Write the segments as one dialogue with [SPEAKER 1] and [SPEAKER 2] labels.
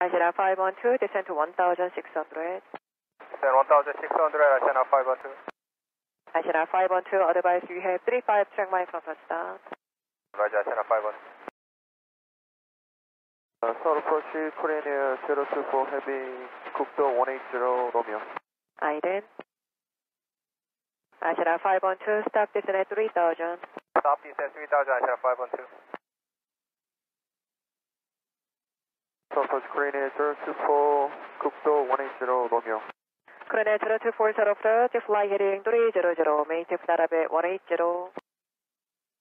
[SPEAKER 1] Asiana 512, descent to 1600.
[SPEAKER 2] Then 1600 Asiana 512.
[SPEAKER 1] Asiana 512, otherwise we have 35 track line from touchdown.
[SPEAKER 2] Roger Asiana 512.
[SPEAKER 3] Uh, South approach, Korean Air 024 Heavy, 국도 180 Romeo.
[SPEAKER 1] Aiden. Asiana 512, stop descent at 3000.
[SPEAKER 2] Stop descent 3000 Asiana 512.
[SPEAKER 3] South approach, Korean Air 024, 국도 180 Romeo.
[SPEAKER 1] Korean 0240 approach, fly heading 300, maintain Farabe 180.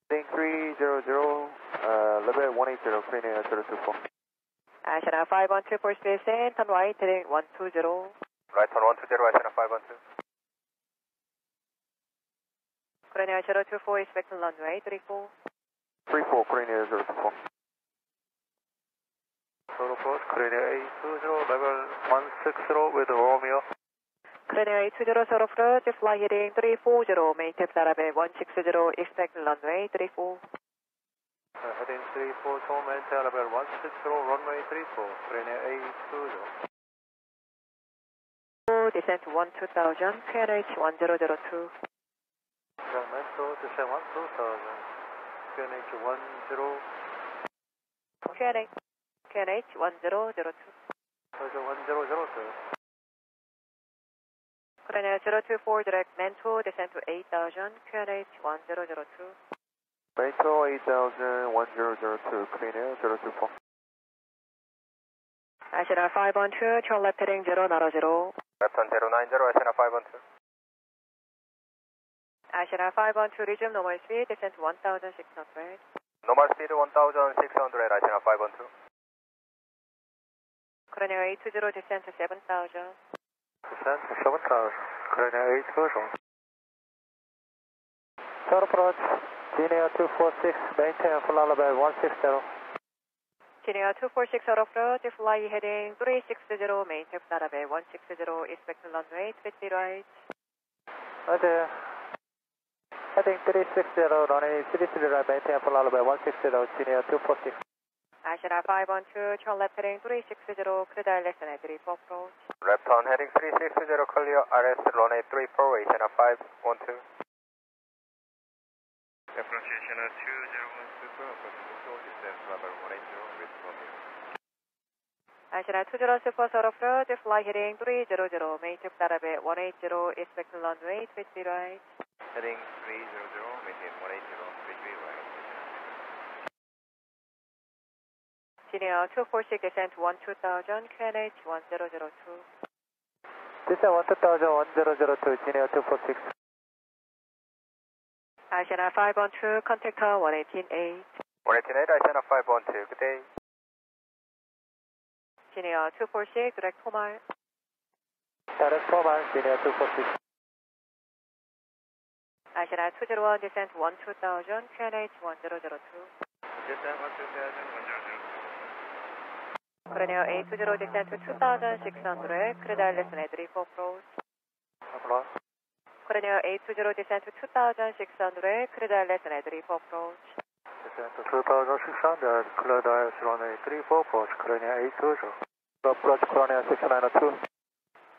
[SPEAKER 3] Heading 300, uh, level 180, Korean Air 024.
[SPEAKER 1] Asiana 512 for space and turn right heading 120.
[SPEAKER 2] Right turn 120 Asiana 512.
[SPEAKER 1] Korean 024, expect runway 34.
[SPEAKER 3] 34, Korean Air 024.
[SPEAKER 2] Approach, Korean 820 level 160 with Romeo.
[SPEAKER 1] Korean 820 approach, fly heading 340, maintain Farabe 160, expect runway 34.
[SPEAKER 2] Uh, heading 340 maintain level 160 runway 34 Korean Air 820.
[SPEAKER 1] Descent 12000, QNH 1002.
[SPEAKER 2] Sacramento descent 12000. QNH 10.
[SPEAKER 1] QNH, QNH 1002.
[SPEAKER 2] Roger 1002.
[SPEAKER 1] Korean 024, direct Mento, descent to 8000, QNH 1002.
[SPEAKER 3] Mento 8000, 1002, Korean Air 024.
[SPEAKER 1] Asiana 512, turn left heading 090.
[SPEAKER 2] Left turn 090 Asiana 512.
[SPEAKER 1] Asiana 512, resume normal speed, descent to 1600.
[SPEAKER 2] Normal speed 1600 Asiana 512.
[SPEAKER 1] Korean 820, descent to 7000.
[SPEAKER 2] Descent 7000 Korean Air 820.
[SPEAKER 3] South approach, Genia 246, maintain full level 160.
[SPEAKER 1] Genia 246 out of road, fly heading 360, maintain Farabe 160, expect runway 20 right.
[SPEAKER 3] Roger. Heading 360, runway 33 right, maintain full level 160, Genia 246.
[SPEAKER 1] Asiana 512, turn left heading 360, clear less than 34 approach.
[SPEAKER 2] Left turn heading 360 clear RS runway 34 Asiana 512. Approach Asiana 2012 descent level 180 with Romeo.
[SPEAKER 1] Asiana 20 super out of road, fly heading 300, maintain Farabe 180, expect runway 20 right.
[SPEAKER 2] Heading 300 maintain 180 degree right.
[SPEAKER 1] Genia 246, descent 12000, QNH 1002.
[SPEAKER 3] Descent 1000, 1002, Genia 246.
[SPEAKER 1] Asiana 512, contact tower 1188.
[SPEAKER 2] 188 Asiana 512. Good day.
[SPEAKER 1] Genia 246, direct Tomar.
[SPEAKER 3] Direct Comal, Genia 246.
[SPEAKER 1] Asiana 201, descent 12000, QNH 1002.
[SPEAKER 2] Descent 12000
[SPEAKER 1] Korean 820, descent to 2600, clear less than 34 approach.
[SPEAKER 2] Hello.
[SPEAKER 1] Korean 820, descent to 2600, clear less than 34 approach.
[SPEAKER 2] Descent 2600 clear dials runway 34 approach Korean 820.
[SPEAKER 3] Approach Korea 692.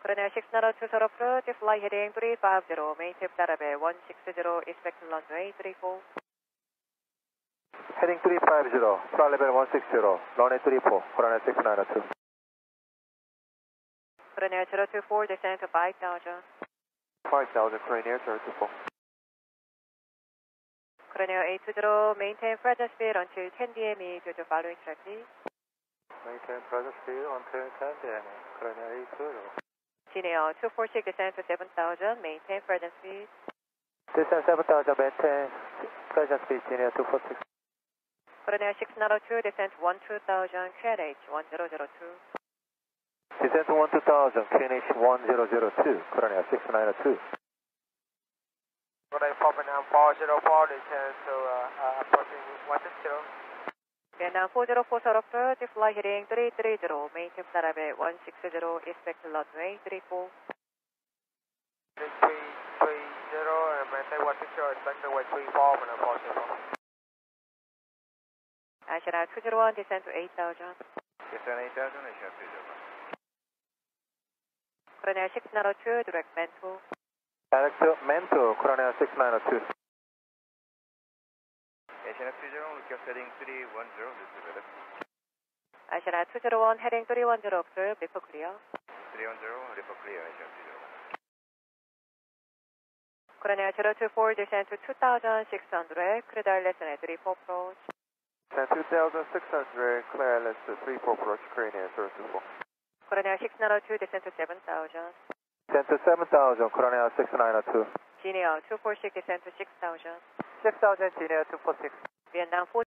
[SPEAKER 1] Korean 692, sort approach, fly heading 350, maintain Farabe 160, expect runway 34.
[SPEAKER 3] Heading 350, flight level 160, runway 34, Korea 692.
[SPEAKER 1] Korean 024, descent to 5000.
[SPEAKER 3] 5000, Korean Air 024.
[SPEAKER 1] Korean 820, maintain present speed until 10 DME due to following traffic.
[SPEAKER 2] Maintain present speed until 10 DM. Korean 820.
[SPEAKER 1] Genia 246, descent to 7000, maintain present speed.
[SPEAKER 3] Descent 7000, maintain present speed, Genia 246.
[SPEAKER 1] California 602, descent 12000, QNH 1002.
[SPEAKER 3] Descent 12000, QNH 1002, Coronia 6902.
[SPEAKER 2] Coronia 404, descent to uh, uh, approaching 160.
[SPEAKER 1] Uh, Vietnam 404 South fly heading 330, maintain Saraway 160, expect runway 34.
[SPEAKER 2] 330 maintain 160, expect runway 34, Vietnam 404.
[SPEAKER 1] National 201, descend to 8,000.
[SPEAKER 4] Descend 8,000, National 201.
[SPEAKER 1] Korean 692, direct Mento.
[SPEAKER 3] Direct mental, Korean 692.
[SPEAKER 4] National 201, look up heading 310, this is better.
[SPEAKER 1] National 201, heading 310, observe, report clear.
[SPEAKER 4] 310, report clear, National 201.
[SPEAKER 1] Korean 024 descend to 2,600, clear lesson at 34 approach.
[SPEAKER 3] And 2600, clear LS 34 approach, Korean 024.
[SPEAKER 1] Korean 602, descend to 7000.
[SPEAKER 3] Descend to 7000, Korean 6902.
[SPEAKER 1] Genial 246, descend to 6000.
[SPEAKER 3] 6000, Genia 246.
[SPEAKER 1] Vietnam 4